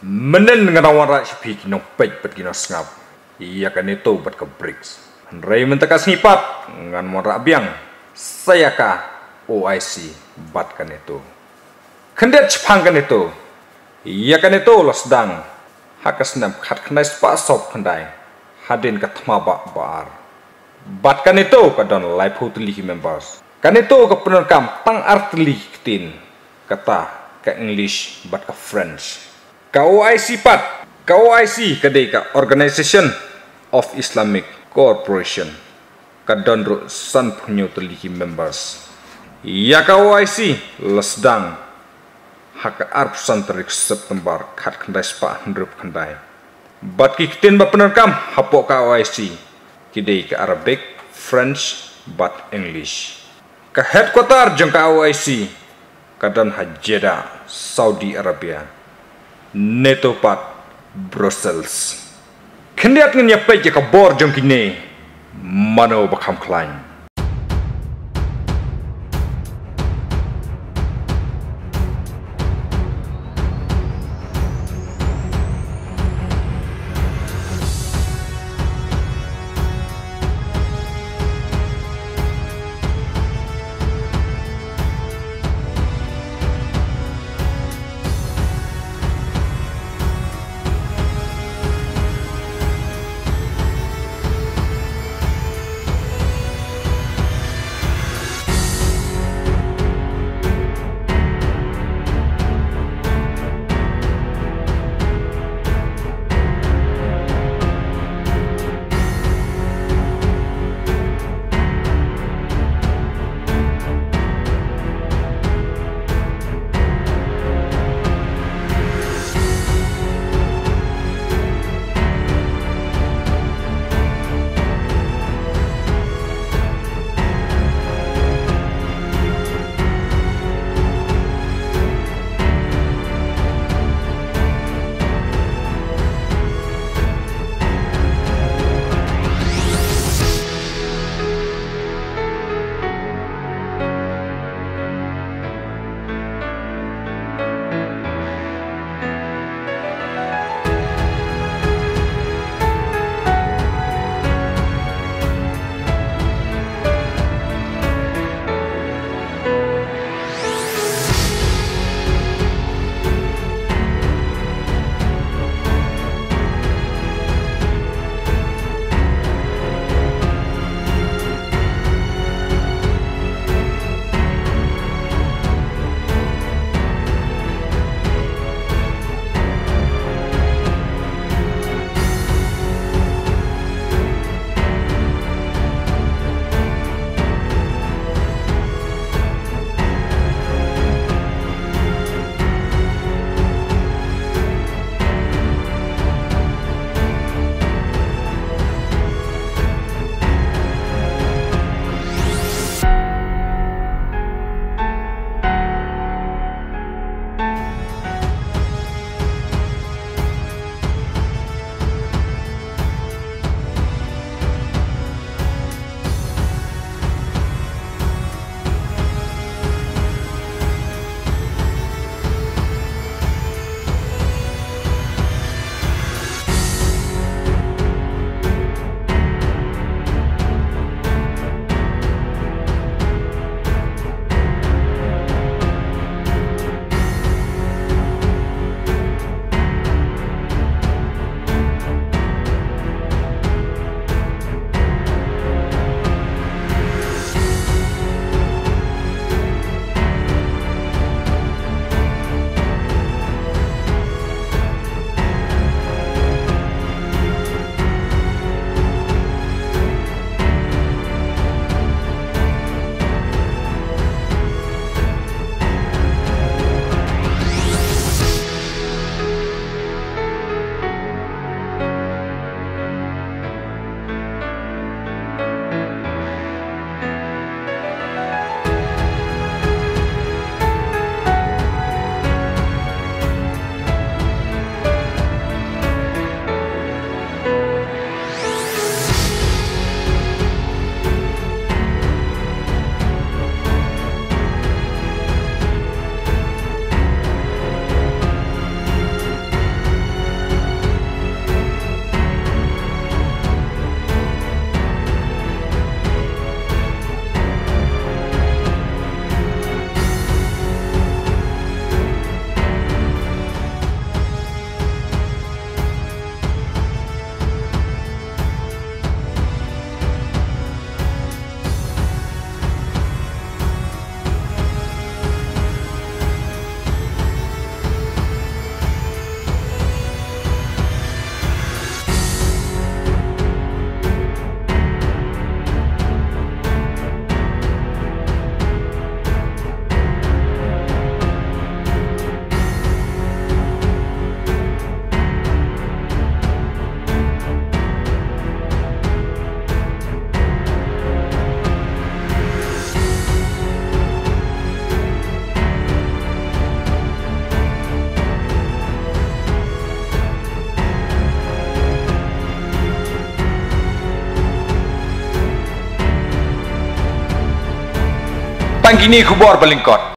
Menen ngarawan rak shipik nong pej bet kino sngap. Iya kan itu bet ke bricks. Ray mentaka snipat ngan mon rak biang. Saya ka OIC bat kan itu. Kendet cepang kan itu. Iya kan itu lo sedang. Hakas nam khat khnai spa sop khandai. Hadin ka thma ba baar. Bat kan itu ka don life hutli members. Kan itu ka penerkam tang artli tin. Kata ke English bat ke French. KOIC pat KOIC kadai ka Organization of Islamic Cooperation kadon ro san punyo telihi members. Ya KOIC lesdang. Hak arp santarik September khat khandai spa hendrup khandai bat ki kiten ba penerkam hapo KOIC kidai ka Arabic French but English. Ka headquarter jeng KOIC kadon hajeda Saudi Arabia Netopat Brussels គ្នាត់ងញាពេជ្ជកបរជុំគីនេម៉ាណូបខំខ្លាញ់ tanggini kubor balingkot